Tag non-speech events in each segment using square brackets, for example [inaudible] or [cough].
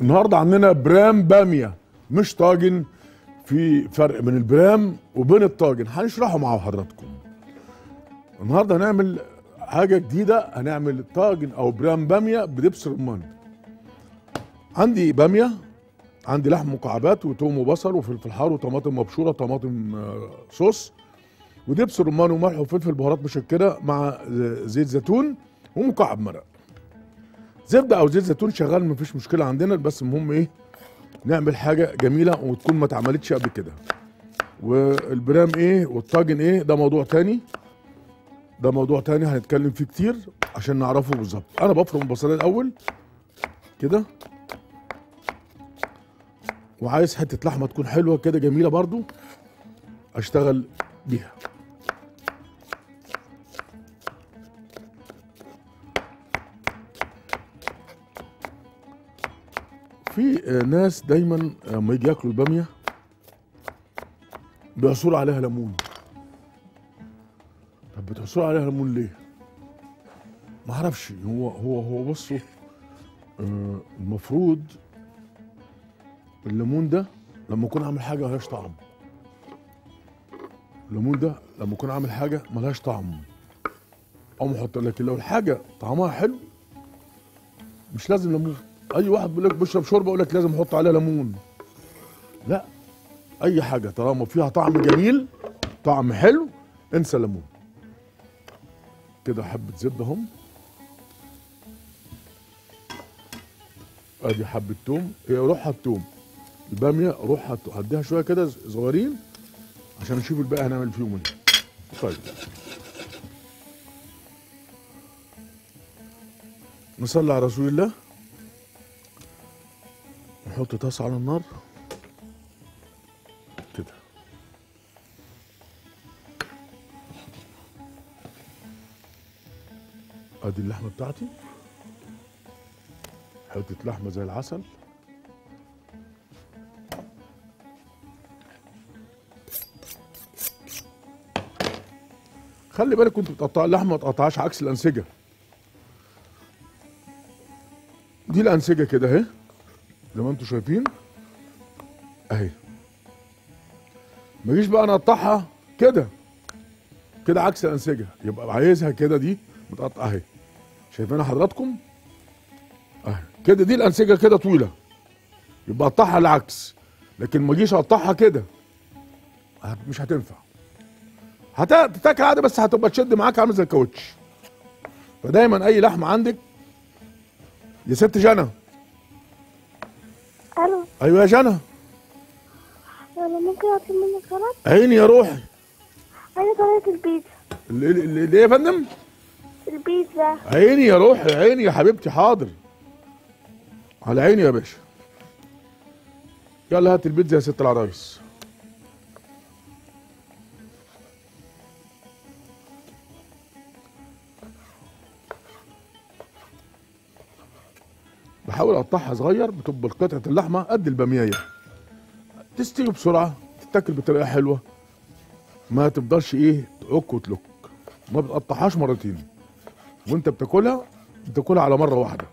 النهارده عندنا برام بامية. مش طاجن في فرق بين البرام وبين الطاجن. هنشرحه مع حضراتكم. النهارده هنعمل حاجة جديدة. هنعمل طاجن أو برام بامية بدبس رمان. عندي بامية عندي لحم مكعبات وتوم وبصل وفلفل حار وطماطم مبشورة طماطم آه، صوص. ودبس رمان وملح وفلفل بهارات مشكلة مع زيت زيتون ومكعب مرق. زبدة أو زيت زيتون شغال مفيش مشكلة عندنا بس المهم إيه؟ نعمل حاجة جميلة وتكون ما اتعملتش قبل كده. والبرام إيه؟ والطاجن إيه؟ ده موضوع تاني. ده موضوع تاني هنتكلم فيه كتير عشان نعرفه بالظبط. أنا بفرم البصلايه الأول كده. وعايز حتة لحمة تكون حلوة كده جميلة برضو أشتغل بيها. في آه، ناس دايما لما يجي ياكلوا البامية بيعصروا عليها ليمون. طب بتعصروا عليها ليمون ليه؟ ما أعرفش. هو هو هو بصوا آه، المفروض الليمون ده لما اكون عامل حاجة ملهاش طعم. الليمون ده لما اكون عامل حاجة ملهاش طعم. أو أحط لكن لو الحاجة طعمها حلو مش لازم ليمون. أي واحد بيقول لك بشرب شوربة يقول لك لازم أحط عليها ليمون. لا أي حاجة طالما فيها طعم جميل طعم حلو انسى ليمون كده حبة زبدة هم أدي حبة توم. هي روحها التوم البامية روحها هديها شوية كده صغيرين عشان نشوف الباقي هنعمل فيهم إيه. طيب. نصلي على رسول الله. نحط طاسة على النار. كده. أدي اللحمة بتاعتي. حتة لحمة زي العسل. خلي بالك كنت بتقطع اللحمة ما تقطعهاش عكس الأنسجة. دي الأنسجة كده اهي زي ما أنتم شايفين. اهي. ما اجيش بقى نقطعها كده. كده عكس الأنسجة. يبقى عايزها كده دي متقطعه اهي. شايفينها حضراتكم؟ اهي. كده دي الأنسجة كده طويلة. يبقى اقطعها العكس. لكن ما اجيش اقطعها كده. مش هتنفع. هتتاكل عادي بس هتبقى تشد معاك عامل زي الكاوتش. فدايما أي لحمة عندك. يا ست جنى أيوه يا جنى. يلا ممكن أطلب منك طلب عيني يا روحي. عايزه طريقه البيتزا اللي اللي- اللي إيه يا فندم؟ البيتزا عيني يا روحي عيني يا حبيبتي حاضر. على عيني يا باشا. يلا هات البيتزا يا ست العرايس. بحاول اقطعها صغير بتبقى قطعه اللحمة قد البامية. تستوي بسرعة تتاكل بطريقة حلوة. ما تفضلش إيه تعك وتلك. ما بتقطعهاش مرتين. وانت بتاكلها بتاكلها على مرة واحدة.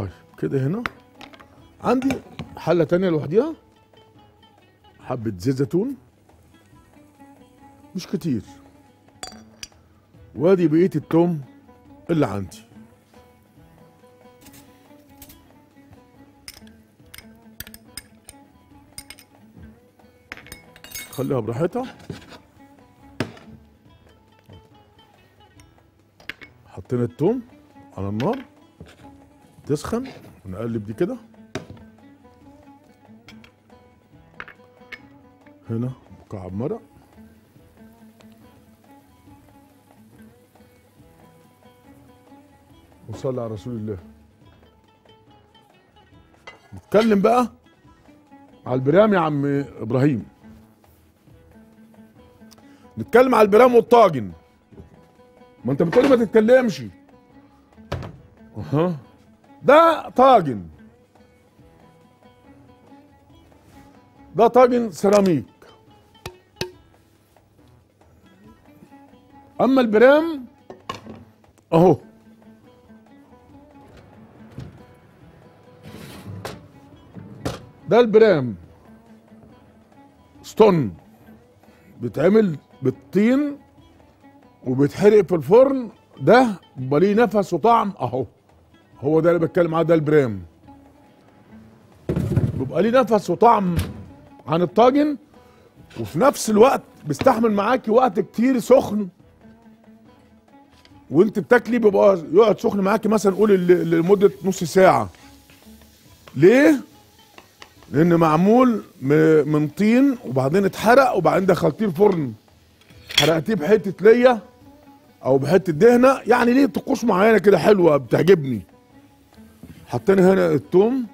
طيب كده هنا. عندي حلة تانية لوحديها. حبة زيت زيتون. مش كتير. وادي بقية التوم اللي عندي. خليها براحتها. حطينا التوم على النار. تسخن ونقلب دي كده. هنا مكعب مرق وصلي على رسول الله. نتكلم بقى على البرام يا عم إبراهيم. نتكلم على البرام والطاجن. ما أنت بتقولي ما تتكلمش. أها. ده طاجن. ده طاجن سيراميك. أما البرام أهو. ده البرام. ستون. بيتعمل بالطين وبيتحرق في الفرن. ده بيبقى ليه نفس وطعم أهو. هو ده اللي بتكلم عليه ده البرام. بيبقى ليه نفس وطعم عن الطاجن وفي نفس الوقت بيستحمل معاكي وقت كتير سخن. وانت بتاكلي بيبقى يقعد سخن معاكي مثلا قول لمدة نص ساعة. ليه؟ لأن معمول من طين وبعدين اتحرق وبعدين دخلتيه الفرن. حرقتيه بحتة ليا أو بحتة دهنة. يعني ليه طقوس معينة كده حلوة بتعجبني. حطينا هنا التوم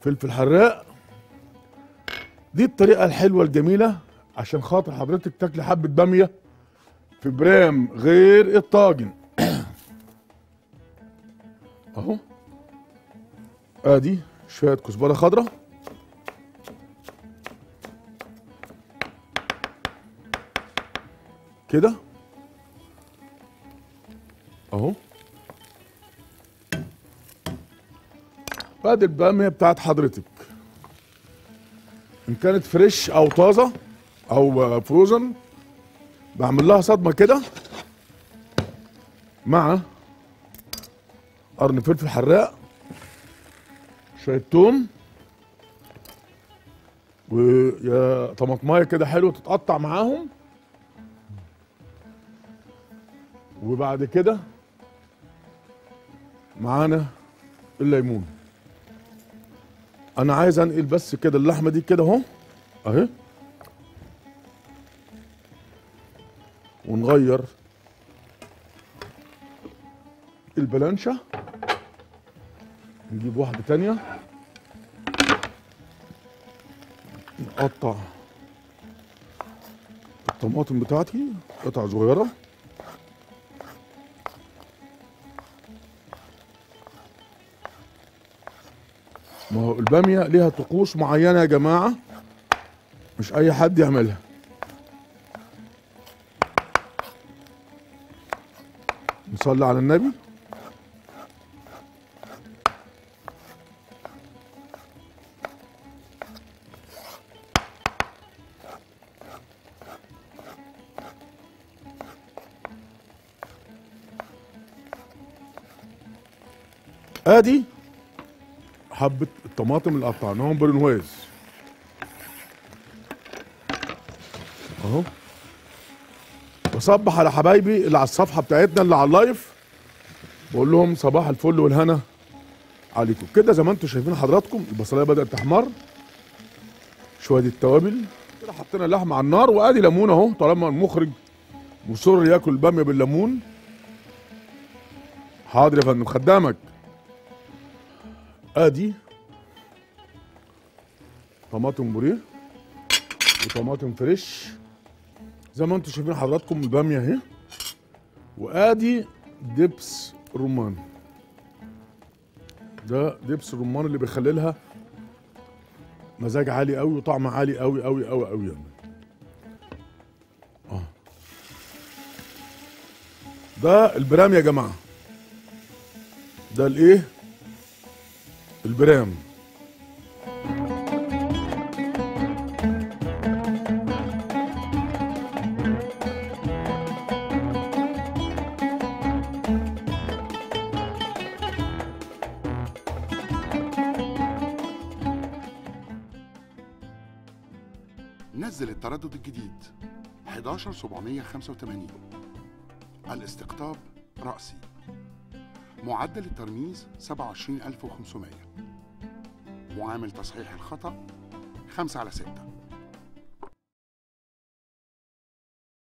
فلفل حراق. دي الطريقة الحلوة الجميلة عشان خاطر حضرتك تاكلي حبة بامية في برام غير الطاجن. [coughs] أهو. أدي شوية كزبرة خضراء. كده. أهو. ادي البامية بتاعت حضرتك. إن كانت فريش أو طازة أو فروزن بعمل لها صدمة كده مع قرن فلفل حراق شوية توم ويا طماطماية كده حلوة تتقطع معاهم. وبعد كده معانا الليمون. أنا عايز انقل بس كده اللحمه دي كده اهو اهي. ونغير البلانشة. نجيب واحدة تانية. نقطع الطماطم بتاعتي قطع صغيرة. ما هو البامية ليها طقوس معينة يا جماعة. مش أي حد يعملها. نصلي على النبي. آدي. حبة الطماطم اللي قطعناهم برنواز أهو. بصبح على حبايبي اللي على الصفحة بتاعتنا اللي على ال live. بقول لهم صباح الفل والهنا عليكم. كده زي ما أنتم شايفين حضراتكم البصلاية بدأت تحمر. شوية التوابل. كده حطينا اللحمة على النار وأدي ليمون أهو طالما المخرج مصر ياكل الباميه بالليمون. حاضر يا فندم خدامك. أدي. طماطم بوريه وطماطم فريش. زي ما أنتم شايفين حضراتكم الباميه أهي. وأدي دبس رمان. ده دبس الرمان اللي بيخلي لها مزاج عالي قوي وطعم عالي قوي قوي قوي قوي يعني. آه. ده البرام يا جماعة. ده الإيه؟ البرام. نزل التردد الجديد. 11785 الاستقطاب رأسي. معدل الترميز 27500 معامل تصحيح الخطأ 5 على 6